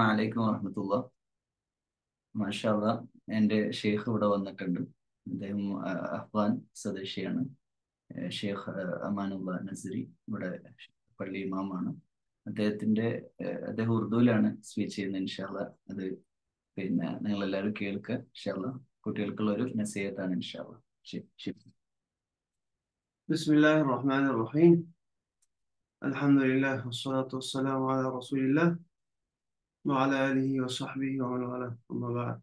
അലൈക്കും വലൈക്കും വറഹമത്തുള്ള. മാഷാള്ള എന്റെ ഷെയ്ഖ് ഇവിടെ വന്നിട്ടുണ്ട്. അദ്ദേഹം അഫ്ഗാൻ സ്വദേശിയാണ്. ഷെയ്ഖ് അമാനുള്ള നസരി ഇവിടെ പള്ളി ഇമാമാണ്. അദ്ദേഹത്തിന്റെ അദ്ദേഹം ഉറുദുവിലാണ് സ്പീച്ച് ചെയ്യുന്നത് ഇൻഷാല്ല അത് പിന്നെ നിങ്ങൾ എല്ലാവരും കേൾക്കുക ഇൻഷാല്ല കുട്ടികൾക്കുള്ള ഒരു നസീഹത്താണ് ഇൻഷാല്ല ബിസ്മില്ലാഹിർ റഹ്മാനിർ റഹീം. അൽഹംദുലില്ലാഹി വസ്സലാത്തു വസ്സലാമു അലാ റസൂലില്ലാഹ്. وعلى آله وصحبه ومن والاه. أما بعد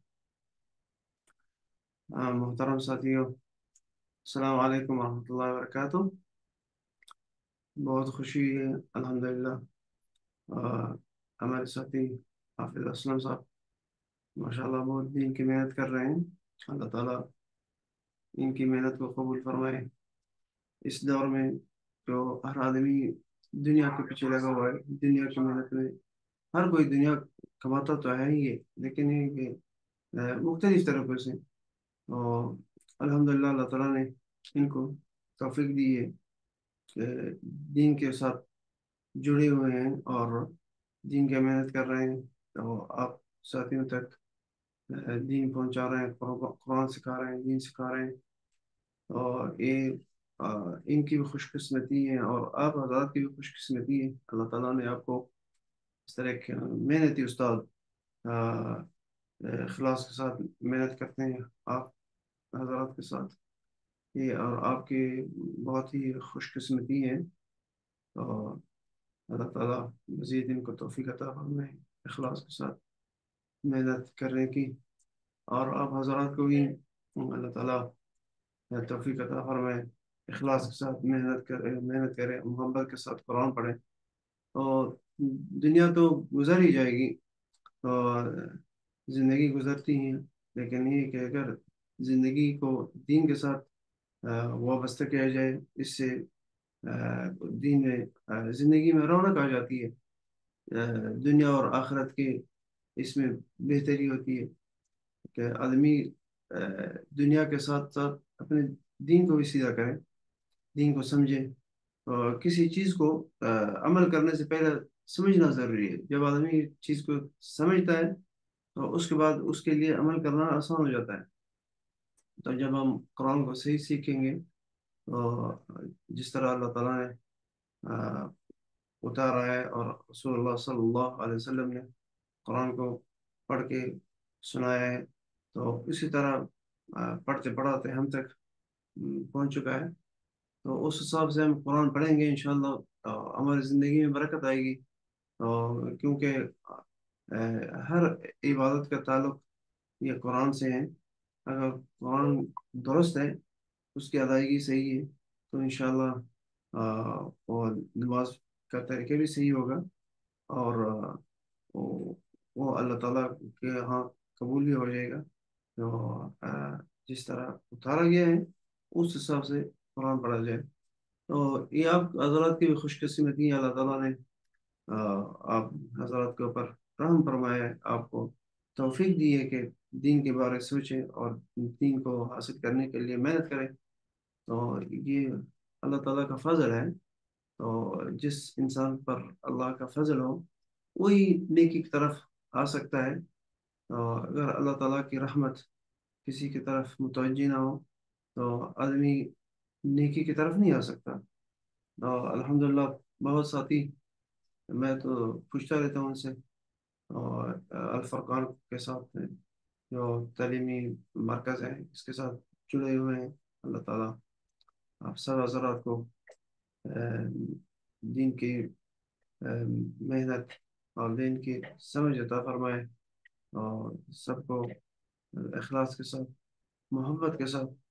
آه محترم ساتيو السلام عليكم ورحمة الله وبركاته. بوت خشي الحمد لله آه، أمال ساتي حافظ الأسلام صاحب ما شاء الله بوت دين كي مهنت کر رہے ہیں. اللہ تعالیٰ ان کی محنت کو قبول فرمائے. اس دور میں جو ہر آدمی دنیا کے پیچھے لگا ہوا ہے دنیا کی محنت میں ہر کوئی دنیا کماتا تو ہے ہی ہے، لیکن یہ کہ مختلف طریقوں سے۔ اور الحمدللہ اللہ تعالیٰ نے ان کو توفیق دی ہے کہ دین کے ساتھ جڑے ہوئے ہیں اور دین کی محنت کر رہے ہیں۔ تو آپ ساتھیوں تک دین پہنچا رہے ہیں، قرآن سکھا رہے ہیں، دین سکھا رہے ہیں۔ اور یہ ان کی بھی خوش قسمتی ہے اور آپ حضرات کی بھی خوش قسمتی ہے۔ اللہ تعالیٰ نے آپ کو اس طرح کے محنتی استاد اخلاص کے ساتھ محنت کرتے ہیں آپ حضرات کے ساتھ یہ اور آپ کی بہت ہی خوش قسمتی ہے اور اللہ تعالیٰ مزید ان کو توفیق عطا فرمائے اخلاص کے ساتھ محنت کرنے کی اور آپ حضرات کو بھی اللہ تعالیٰ توفیق عطا فرمائے اخلاص کے ساتھ محنت کرے محنت کرے محبت کے ساتھ قرآن پڑھے اور دنیا تو گزر ہی جائے گی اور زندگی گزرتی ہیں، لیکن یہ کہ اگر زندگی کو دین کے ساتھ وابستہ کیا جائے، اس سے دین میں زندگی میں رونق آ جاتی ہے دنیا اور آخرت کے اس میں بہتری ہوتی ہے کہ آدمی دنیا کے ساتھ ساتھ اپنے دین کو بھی سیدھا کرے، دین کو سمجھے کسی چیز کو عمل کرنے سے پہلے سمجھنا ضروری ہے۔ جب آدمی چیز کو سمجھتا ہے، تو اس کے بعد اس کے لیے عمل کرنا آسان ہو جاتا ہے۔ تو جب ہم قرآن کو صحیح سیکھیں گے، تو جس طرح اللہ تعالیٰ نے اتارا ہے اور رسول اللہ صلی اللہ علیہ وسلم نے قرآن کو پڑھ کے سنایا ہے، تو اسی طرح پڑھتے پڑھاتے ہم تک پہنچ چکا ہے۔ تو اس حساب سے ہم قرآن پڑھیں گے انشاءاللہ ہماری زندگی میں برکت آئے گی۔ کیونکہ ہر عبادت کا تعلق یہ قرآن سے ہے۔ اگر قرآن درست ہے اس کی ادائیگی صحیح ہے تو انشاءاللہ آہ، وہ نماز کا طریقہ بھی صحیح ہوگا۔ اور وہ اللہ تعالیٰ کے ہاں قبول بھی ہو جائے گا۔ جس طرح اتارا گیا ہے اس حساب سے قرآن پڑھا جائے۔ تو یہ آپ حضرات کی بھی خوش قسمتی ہے، اللہ تعالیٰ نے آپ حضرات کے اوپر رحم فرمایا ہے، آپ کو توفیق دی ہے کہ دین کے بارے سوچیں اور دین کو حاصل کرنے کے لیے محنت کریں۔ تو یہ اللہ تعالیٰ کا فضل ہے۔ تو جس انسان پر اللہ کا فضل ہو، وہی نیکی کی طرف آ سکتا ہے۔ اگر اللہ تعالیٰ کی رحمت کسی کی طرف متوجہ نہ ہو، تو آدمی نیکی کی طرف نہیں آ سکتا۔ اور الحمدللہ بہت ساتھی میں تو پوچھتا رہتا ہوں ان سے۔ اور الفرقان کے ساتھ جو تعلیمی مرکز ہے اس کے ساتھ جڑے ہوئے ہیں۔ اللہ تعالیٰ آپ سب حضرات کو دین کی محنت اور دین کی سمجھ عطا فرمائے۔ اور سب کو اخلاص کے ساتھ، محبت کے ساتھ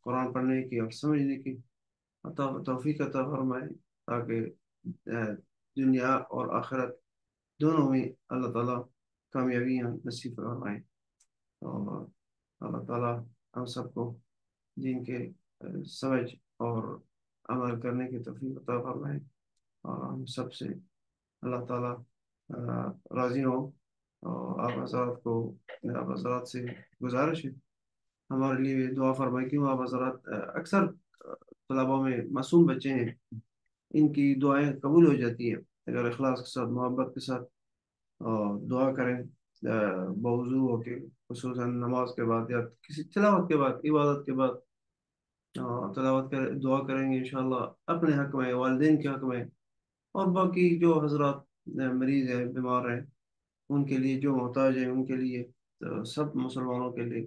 قرآن پڑھنے کی اور سمجھنے کی عطا توفیق عطا فرمائے تاکہ دنیا اور آخرت دونوں میں اللہ تعالیٰ کامیابیاں نصیب فرمائے اور اللہ تعالیٰ ہم سب کو دین کے سمجھ اور عمل کرنے کی توفیق عطا فرمائے اور ہم سب سے اللہ تعالیٰ راضی ہوں اور آپ حضرات کو، آپ حضرات سے گزارش ہے۔ ہمارے لیے دعا فرمائے، کیوں آپ حضرات اکثر طلباء میں معصوم بچے ہیں، ان کی دعائیں قبول ہو جاتی ہیں۔ اگر اخلاص کے ساتھ، محبت کے ساتھ دعا کریں بوضو ہو کے، خصوصاً نماز کے بعد یا کسی تلاوت کے بعد، عبادت کے بعد تلاوت کر دعا کریں گے انشاءاللہ، اپنے حق میں، والدین کے حق میں۔ اور باقی جو حضرات مریض ہیں، بیمار ہیں، ان کے لیے جو محتاج ہیں، ان کے لیے سب مسلمانوں کے لیے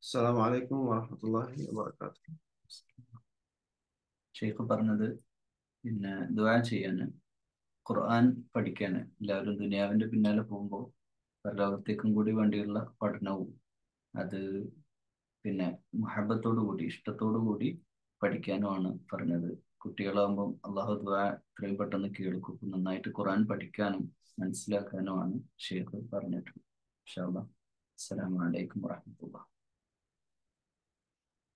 അസ്സലാമലൈക്കും വാഹമത്തല്ലാഹി വാബർക്കാത്തു ഷെയ്ഖ് പറഞ്ഞത് പിന്നെ ദുആ ചെയ്യാന് ഖുർആൻ പഠിക്കാന് എല്ലാവരും ദുനിയാവിന്റെ പിന്നാലെ പോകുമ്പോൾ പരലോകത്തേക്കും കൂടി വേണ്ടിയുള്ള പഠനവും. അത് പിന്നെ മുഹബത്തോടു കൂടി ഇഷ്ടത്തോടു കൂടി പഠിക്കാനുമാണ് പറഞ്ഞത്. കുട്ടികളാകുമ്പം അള്ളാഹു ദുആ എത്രയും പെട്ടെന്ന് കേൾക്കും. നന്നായിട്ട് ഖുറാൻ പഠിക്കാനും മനസ്സിലാക്കാനുമാണ് ഷെയ്ഖ് പറഞ്ഞിട്ടുള്ളത്. ഇൻഷാ അല്ലാഹ്. അസ്സലാമു അലൈക്കും വറഹ്മത്തുള്ളാഹി.